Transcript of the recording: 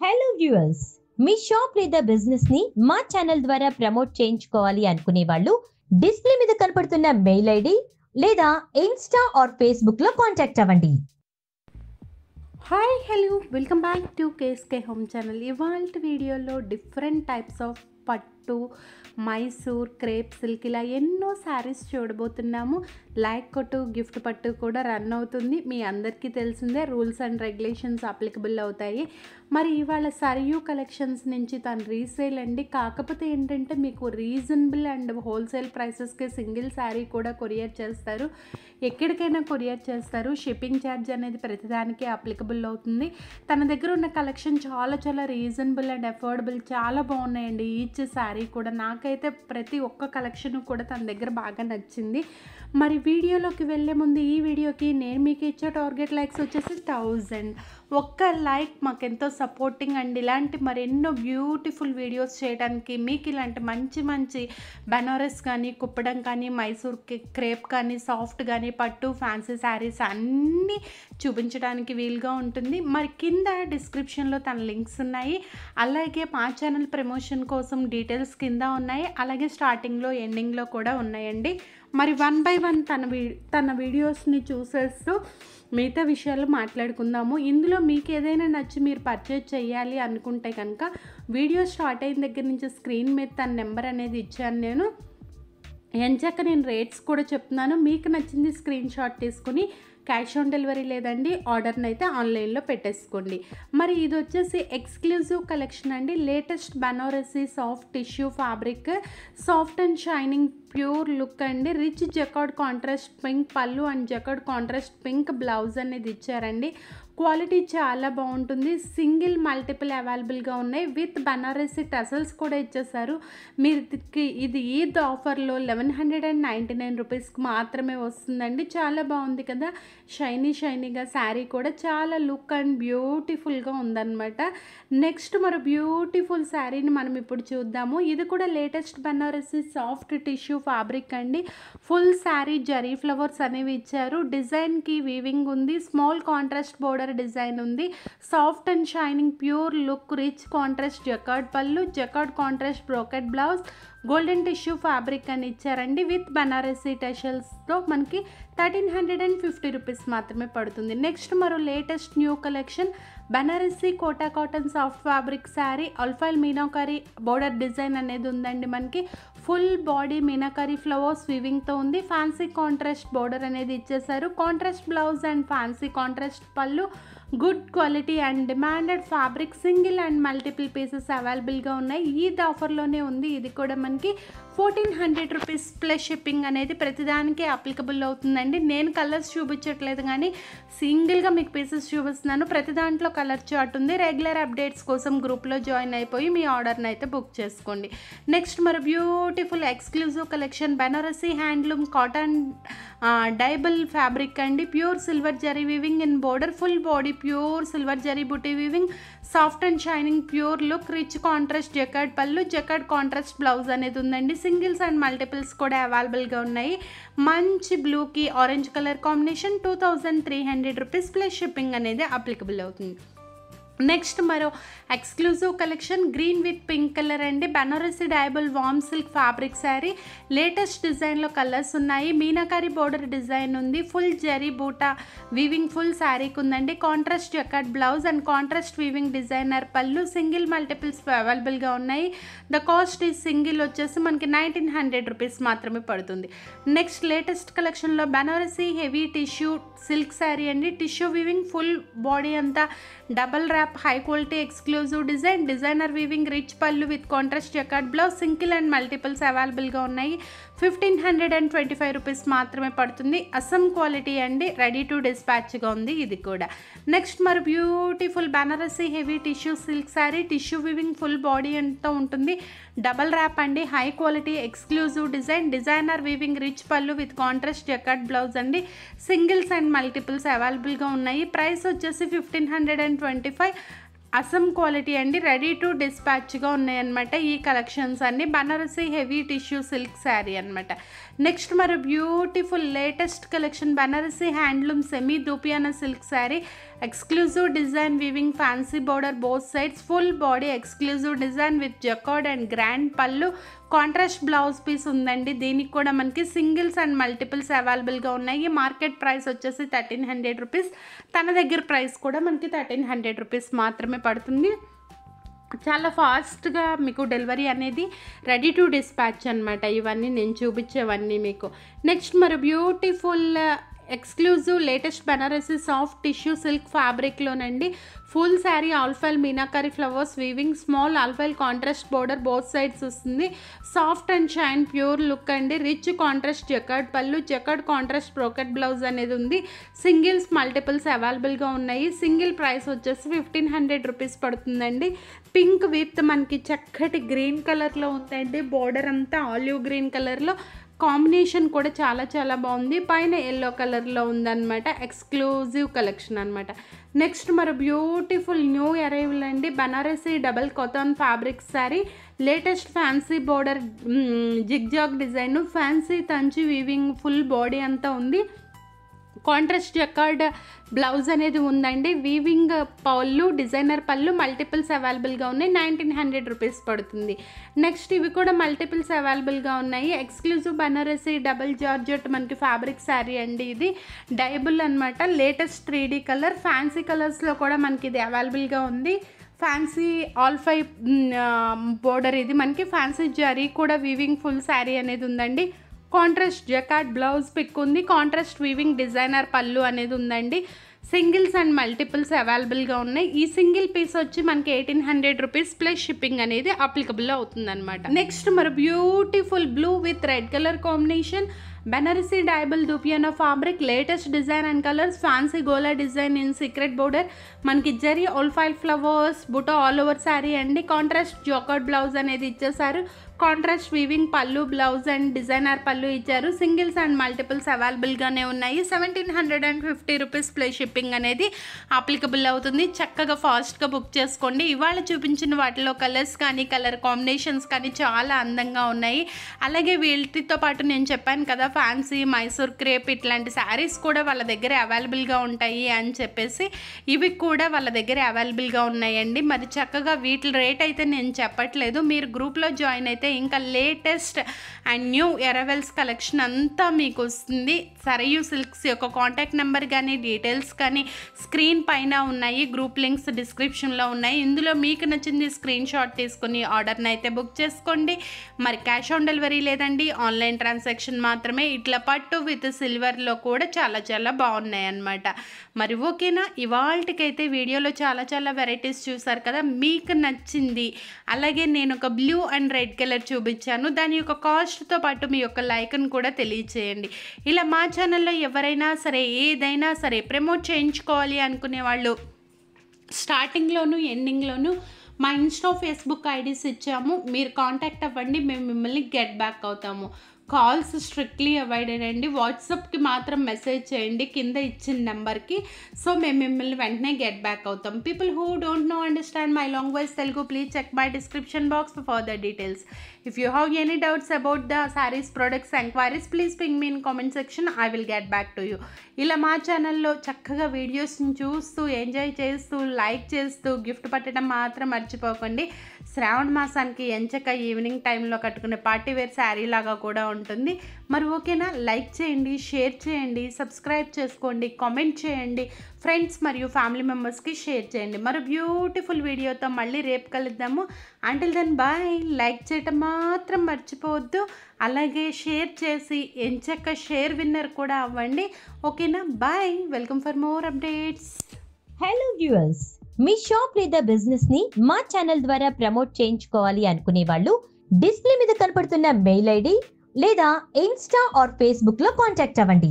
Hello viewers మీ shop లేదా బిజినెస్ని మా ఛానల్ ద్వారా ప్రమోట్ చేయించుకోవాలి అనుకునే వాళ్ళు డిస్ప్లే మీద కనపడుతున్న మెయిల్ ఐడి లేదా ఇన్స్టా ఆర్ ఫేస్బుక్లో కాంటాక్ట్ అవ్వండి. Hi hello welcome back to KSK home channel ఇవాళ వీడియోలో డిఫరెంట్ టైప్స్ ఆఫ్ పట్ పట్టు మైసూర్ క్రేప్ సిల్క్ ఇలా ఎన్నో శారీస్ చూడబోతున్నాము. లైక్ కొట్టు గిఫ్ట్ పట్టు కూడా రన్ అవుతుంది. మీ అందరికీ తెలిసిందే రూల్స్ అండ్ రెగ్యులేషన్స్ అప్లికబుల్ అవుతాయి. మరి ఇవాళ సరియూ కలెక్షన్స్ నుంచి తను రీసేల్ అండి. కాకపోతే ఏంటంటే మీకు రీజనబుల్ అండ్ హోల్సేల్ ప్రైసెస్కి సింగిల్ శారీ కూడా కొరియర్ చేస్తారు. ఎక్కడికైనా కొరియర్ చేస్తారు. షిప్పింగ్ ఛార్జ్ అనేది ప్రతిదానికి అప్లికబుల్ అవుతుంది. తన దగ్గర ఉన్న కలెక్షన్ చాలా చాలా రీజనబుల్ అండ్ అఫోర్డబుల్ చాలా బాగున్నాయండి. ఈచ్ శారీ కూడా నాకైతే ప్రతి ఒక్క కలెక్షన్ కూడా తన దగ్గర బాగా నచ్చింది. మరి వీడియోలోకి వెళ్ళే ముందు ఈ వీడియోకి నేను మీకు ఇచ్చే టార్గెట్ లైక్స్ వచ్చేసి థౌజండ్ ఒక్క లైక్ మాకెంతో సపోర్టింగ్ అండ్. ఇలాంటి మరెన్నో బ్యూటిఫుల్ వీడియోస్ చేయడానికి మీకు ఇలాంటి మంచి మంచి బెనారస్ కానీ కుప్పడం కానీ మైసూర్ క్రేప్ కానీ సాఫ్ట్ కానీ పట్టు ఫ్యాన్సీ శారీస్ అన్నీ చూపించడానికి వీలుగా ఉంటుంది. మరి కింద డిస్క్రిప్షన్లో తన లింక్స్ ఉన్నాయి. అలాగే మా ఛానల్ ప్రమోషన్ కోసం డీటెయిల్స్ కింద ఉన్నాయి. అలాగే స్టార్టింగ్లో ఎండింగ్లో కూడా ఉన్నాయండి. మరి వన్ బై వన్ తన వీ తన వీడియోస్ని చూసేస్తూ మిగతా విషయాలు మాట్లాడుకుందాము. ఇందులో మీకు ఏదైనా నచ్చి మీరు పర్చేజ్ చేయాలి అనుకుంటే కనుక వీడియో స్టార్ట్ అయిన దగ్గర నుంచి స్క్రీన్ మీద తన నెంబర్ అనేది ఇచ్చాను నేను. ఎంచాక నేను రేట్స్ కూడా చెప్తున్నాను. మీకు నచ్చింది స్క్రీన్ షాట్ తీసుకుని క్యాష్ ఆన్ డెలివరీ లేదండి ఆర్డర్ని అయితే ఆన్లైన్లో పెట్టేసుకోండి. మరి ఇది వచ్చేసి ఎక్స్క్లూజివ్ కలెక్షన్ అండి. Latest Banarasi soft tissue fabric soft and shining pure look అండి. రిచ్ జకాడ్ కాంట్రాస్ట్ పింక్ పళ్ళు and jacquard contrast pink blouse అనేది ఇచ్చారండి. క్వాలిటీ చాలా బాగుంటుంది. సింగిల్ మల్టిపుల్ అవైలబుల్గా ఉన్నాయి. విత్ బనారసి టసల్స్ కూడా ఇచ్చేసారు. మీరు ఇది- ఇది ఈద్ ఆఫర్లో eleven hundred and ninety nine రూపీస్కి మాత్రమే వస్తుందండి. చాలా బాగుంది కదా? షైనీ షైనీగా శారీ కూడా చాలా లుక్ అండ్ బ్యూటిఫుల్గా ఉందన్నమాట. నెక్స్ట్ మరో బ్యూటిఫుల్ శారీని మనం ఇప్పుడు చూద్దాము. ఇది కూడా latest Banarasi soft tissue fabric అండి. ఫుల్ శారీ జరీ ఫ్లవర్స్ అనేవి ఇచ్చారు. డిజైన్కి వీవింగ్ ఉంది. స్మాల్ కాంట్రాస్ట్ బోర్డర్ డిజైన్ ఉంది. Soft and shining pure look rich contrast jacquard పళ్ళు jacquard contrast brocade blouse golden tissue fabric అని ఇచ్చారండి. విత్ బనారసీ టెషల్స్తో మనకి thirteen hundred and fifty rupees మాత్రమే పడుతుంది. నెక్స్ట్ మరో latest new collection Banarasi Kota cotton soft fabric sari అల్ఫైల్ meenakari border design అనేది ఉందండి మనకి. ఫుల్ బాడీ మీనాకారి ఫ్లవర్స్ వివింగ్తో ఉంది. ఫ్యాన్సీ కాంట్రాస్ట్ బోర్డర్ అనేది ఇచ్చేసారు contrast blouse and fancy contrast పళ్ళు. Good quality and demanded fabric single and multiple pieces అవైలబుల్గా ఉన్నాయి. ఈ ఆఫర్లోనే ఉంది. ఇది కూడా మనకి fourteen hundred rupees plus shipping అనేది ప్రతిదానికి అప్లికబుల్ అవుతుందండి. నేను కలర్స్ చూపించట్లేదు కానీ సింగిల్గా మీకు పీసెస్ చూపిస్తున్నాను. ప్రతి దాంట్లో కలర్ చార్ట్ ఉంది. రెగ్యులర్ అప్డేట్స్ కోసం గ్రూప్లో జాయిన్ అయిపోయి మీ ఆర్డర్ని అయితే బుక్ చేసుకోండి. నెక్స్ట్ మరి beautiful exclusive collection Banarasi handloom cotton డైబుల్ fabric అండి. Pure silver zari weaving in border full body pure silver zari buti weaving soft and shining pure look rich contrast jacquard పళ్ళు jacquard contrast blouse అనేది ఉందండి. Singles and multiples కూడా అవైలబుల్గా ఉన్నాయి. మంచి బ్లూకి orange colour combination two thousand three hundred rupees plus shipping అనేది applicable అవుతుంది. నెక్స్ట్ మరో exclusive collection green with pink colour అండి. బనారసి డైబుల్ వామ్ సిల్క్ ఫ్యాబ్రిక్ శారీ. లేటెస్ట్ డిజైన్లో కలర్స్ ఉన్నాయి. మీనాకారి బోర్డర్ డిజైన్ ఉంది. ఫుల్ జరీ బూటా వీవింగ్ ఫుల్ శారీకి ఉందండి. Contrast jacquard blouse and contrast weaving designer పళ్ళు సింగిల్ మల్టిపుల్స్ అవైలబుల్గా ఉన్నాయి. ద కాస్ట్ ఈ సింగిల్ వచ్చేసి మనకి నైన్టీన్ హండ్రెడ్ రూపీస్ మాత్రమే పడుతుంది. నెక్స్ట్ లేటెస్ట్ కలెక్షన్లో Banarasi heavy tissue silk sari అండి. టిష్యూ వీవింగ్ ఫుల్ బాడీ అంతా double wrap high quality exclusive design designer weaving rich పళ్ళు with contrast jacquard blouse single and multiples అవైలబుల్గా ఉన్నాయి fifteen hundred and twenty five rupees మాత్రమే పడుతుంది. Awesome quality అండి ready to డిస్పాచ్గా ఉంది ఇది కూడా. నెక్స్ట్ మరి beautiful Banarasi heavy tissue silk sari. Tissue weaving full body అంతా ఉంటుంది. డబల్ ర్యాప్ అండి. High quality exclusive design. Designer weaving rich పళ్ళు విత్ కాంట్రాస్ట్ జకట్ బ్లౌజ్ అండి. సింగిల్స్ అండ్ మల్టిపుల్స్ అవైలబుల్గా ఉన్నాయి. ప్రైస్ వచ్చేసి fifteen hundred and twenty five. Awesome quality అండి ready to డిస్పాచ్గా ఉన్నాయన్నమాట ఈ కలెక్షన్స్ అన్ని. Banarasi heavy tissue silk sari అనమాట నెక్స్ట్ మరి beautiful latest collection Banarasi handloom semi dupioni silk sari. Exclusive design weaving fancy border both sides full body exclusive design with jacquard and grand పళ్ళు contrast blouse piece ఉందండి. దీనికి కూడా మనకి singles and multiples అవైలబుల్గా ఉన్నాయి. Market price వచ్చేసి thirteen hundred rupees తన దగ్గర ప్రైస్ కూడా మనకి థర్టీన్ హండ్రెడ్ రూపీస్ మాత్రమే పడుతుంది. చాలా ఫాస్ట్గా మీకు డెలివరీ అనేది రెడీ టు డిస్పాచ్ అనమాట ఇవన్నీ నేను చూపించేవన్నీ మీకు. నెక్స్ట్ మరి beautiful exclusive latest Banarasi soft tissue silk ఫ్యాబ్రిక్లోనండి. Full sari ఆల్ఫైల్ మీనాకరీ ఫ్లవర్స్ వీవింగ్ స్మాల్ ఆల్ఫైల్ కాంట్రాస్ట్ బోర్డర్ బోత్ సైడ్స్ వస్తుంది. Soft and shine pure look అండి. రిచ్ కాంట్రాస్ట్ జకర్డ్ పళ్ళు జకర్డ్ కాంట్రాస్ట్ బ్రోకెట్ బ్లౌజ్ అనేది ఉంది. సింగిల్స్ మల్టిపుల్స్ అవైలబుల్గా ఉన్నాయి. సింగిల్ ప్రైస్ వచ్చేసి ఫిఫ్టీన్ హండ్రెడ్ రూపీస్ పడుతుందండి. పింక్ విత్ మనకి చక్కటి గ్రీన్ కలర్లో ఉందండి. బోర్డర్ అంతా ఆలివ్ గ్రీన్ కలర్లో. కాంబినేషన్ కూడా చాలా చాలా బాగుంది. పైన ఎల్లో కలర్లో ఉందన్నమాట. ఎక్స్క్లూజివ్ కలెక్షన్ అనమాట నెక్స్ట్ మరి బ్యూటిఫుల్ న్యూ అరైవల్ అండి. Banarasi double cotton fabric sari latest fancy border zigzag design fancy తంచి weaving full body అంతా ఉంది. కాంట్రాస్ట్ జకార్డ్ బ్లౌజ్ అనేది ఉందండి. వీవింగ్ పళ్ళు డిజైనర్ పళ్ళు మల్టిపుల్స్ అవైలబుల్గా ఉన్నాయి. నైన్టీన్ హండ్రెడ్ రూపీస్ పడుతుంది. నెక్స్ట్ ఇవి కూడా మల్టిపుల్స్ అవైలబుల్గా ఉన్నాయి. ఎక్స్క్లూజివ్ బనారసి డబుల్ జార్జెట్ మనకి ఫ్యాబ్రిక్ శారీ అండి ఇది. డైబుల్ అనమాట latest three D colour. Fancy కలర్స్లో కూడా మనకి ఇది అవైలబుల్గా ఉంది. ఫ్యాన్సీ ఆల్ ఫైవ్ బోర్డర్ ఇది. మనకి ఫ్యాన్సీ జరీ కూడా వీవింగ్ ఫుల్ శారీ అనేది ఉందండి. కాంట్రాస్ట్ జకాట్ బ్లౌజ్ పిక్ ఉంది. కాంట్రాస్ట్ వీవింగ్ డిజైనర్ పళ్ళు అనేది ఉందండి. సింగిల్స్ అండ్ మల్టిపుల్స్ అవైలబుల్గా ఉన్నాయి. ఈ సింగిల్ పీస్ వచ్చి మనకి eighteen hundred rupees plus shipping అనేది అప్లికబుల్ అవుతుంది అనమాట నెక్స్ట్ మరి beautiful blue with red colour combination Banarasi డైబుల్ dupion fabric latest design and colours fancy Gola design in secret border మనకి జరీ ఫైల్ ఫ్లవర్స్ బుటో ఆల్ ఓవర్ శారీ అండి. Contrast jacquard blouse అనేది ఇచ్చేసారు contrast weaving పళ్ళు బ్లౌజ్ అండ్ డిజైనర్ పళ్ళు ఇచ్చారు. Singles and multiples అవైలబుల్గానే ఉన్నాయి. Seventeen hundred and fifty rupees plus shipping అనేది అప్లికబుల్ అవుతుంది. చక్కగా ఫాస్ట్గా బుక్ చేసుకోండి. ఇవాళ చూపించిన వాటిలో కలర్స్ కానీ కలర్ కాంబినేషన్స్ కానీ చాలా అందంగా ఉన్నాయి. అలాగే వీటితో పాటు నేను చెప్పాను కదా ఫ్యాన్సీ మైసూర్ క్రేప్ ఇట్లాంటి శారీస్ కూడా వాళ్ళ దగ్గర అవైలబుల్గా ఉంటాయి అని చెప్పేసి ఇవి కూడా వాళ్ళ దగ్గర అవైలబుల్గా ఉన్నాయండి. మరి చక్కగా వీటి రేట్ అయితే నేను చెప్పట్లేదు. మీరు గ్రూప్లో జాయిన్ అయితే ఇంకా latest and new arrivals collection అంతా మీకు వస్తుంది. సరయు సిల్క్స్ యొక్క కాంటాక్ట్ నెంబర్ కానీ డీటెయిల్స్ కానీ స్క్రీన్ పైన ఉన్నాయి. గ్రూప్ లింక్స్ డిస్క్రిప్షన్లో ఉన్నాయి. ఇందులో మీకు నచ్చింది స్క్రీన్ షాట్ తీసుకుని ఆర్డర్ని అయితే బుక్ చేసుకోండి. మరి క్యాష్ ఆన్ డెలివరీ లేదండి. ఆన్లైన్ ట్రాన్సాక్షన్ మాత్రమే. ఇట్లా పట్టు విత్ సిల్వర్లో కూడా చాలా చాలా బాగున్నాయి అన్నమాట. మరి ఓకేనా? ఇవాళకైతే వీడియోలో చాలా చాలా వెరైటీస్ చూసారు కదా? మీకు నచ్చింది. అలాగే నేను ఒక బ్లూ అండ్ రెడ్ కలర్ చూపించాను. దాని యొక్క కాస్ట్తో పాటు మీ యొక్క లైక్ను కూడా తెలియచేయండి. ఇలా మా ఛానల్లో ఎవరైనా సరే ఏదైనా సరే ప్రమోట్ చేయించుకోవాలి అనుకునే వాళ్ళు స్టార్టింగ్లోను ఎండింగ్లోను మా ఇన్స్టా ఫేస్బుక్ ఐడీస్ ఇచ్చాము. మీరు కాంటాక్ట్ అవ్వండి మేము మిమ్మల్ని గెట్ బ్యాక్ అవుతాము. కాల్స్ స్ట్రిక్ట్లీ అవాయిడ్ అండి వాట్సాప్కి మాత్రం మెసేజ్ చేయండి కింద ఇచ్చిన నెంబర్కి. సో మేము మిమ్మల్ని వెంటనే గెట్ బ్యాక్ అవుతాం. People who don't know understand my language Telugu please check my description box for further details if you have any doubts about the sarees products enquiries please ping me in comment section I will get back to you ఇలా మా ఛానల్లో చక్కగా వీడియోస్ని చూస్తూ enjoy చేస్తూ like చేస్తూ gift పట్టడం మాత్రం మర్చిపోకండి. శ్రావణ మాసానికి ఎంచక ఈవినింగ్ టైంలో కట్టుకునే పార్టీ వేర్ శారీ లాగా కూడా ఉంటుంది. మరి ఓకేనా? లైక్ చేయండి షేర్ చేయండి సబ్స్క్రైబ్ చేసుకోండి కామెంట్ చేయండి ఫ్రెండ్స్ మరియు ఫ్యామిలీ మెంబర్స్కి షేర్ చేయండి. మరి బ్యూటిఫుల్ వీడియోతో మళ్ళీ రేపు కలుద్దాము. అంటిల్ దెన్ బాయ్ లైక్ చేయటం మాత్రం మర్చిపోవద్దు. అలాగే షేర్ చేసి ఎంచక్క షేర్ విన్నర్ కూడా అవ్వండి. ఓకేనా? Bye welcome for more updates hello viewers me shop లేదా బిజినెస్ని మా ఛానల్ ద్వారా ప్రమోట్ చేయించుకోవాలి అనుకునే వాళ్ళు డిస్ప్లే మీద కనపడుతున్న మెయిల్ ఐడి లేదా ఇన్స్టా ఆర్ ఫేస్బుక్లో కాంటాక్ట్ అవ్వండి.